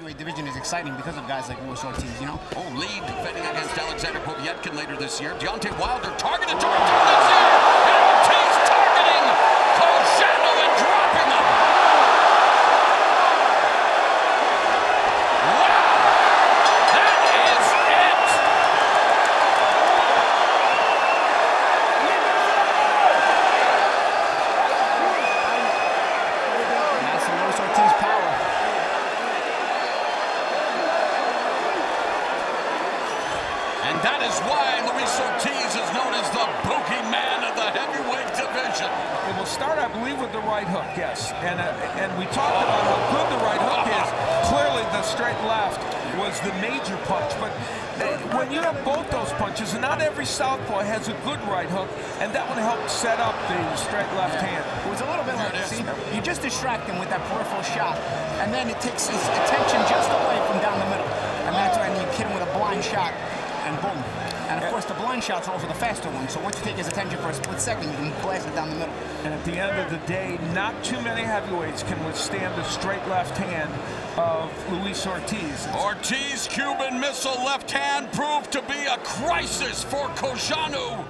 heavyweight division is exciting because of guys like Luis Ortiz, you know? Oh, Lee defending against Alexander Povetkin later this year. Deontay Wilder targeted to return this year. And Ortiz targeting Cojanu and dropping him. Wow! That is it! That's some Luis Ortiz power. And that is why Luis Ortiz is known as the boogeyman of the heavyweight division. It will start, I believe, with the right hook, yes. And uh, and we talked about how good the right hook is. Clearly, the straight left was the major punch. But uh, when you have both those punches, and not every southpaw has a good right hook, and that one helped set up the straight left hand. It was a little bit like, it is. see, you just distract him with that peripheral shot, and then it takes his attention just away from down the middle. And that's when you hit him with a blind shot, and boom. And of course, the blind shots are also the faster ones, so once you take his attention for a split second, you can blast it down the middle. And at the end of the day, not too many heavyweights can withstand the straight left hand of Luis Ortiz. Ortiz Cuban missile left hand proved to be a crisis for Cojanu.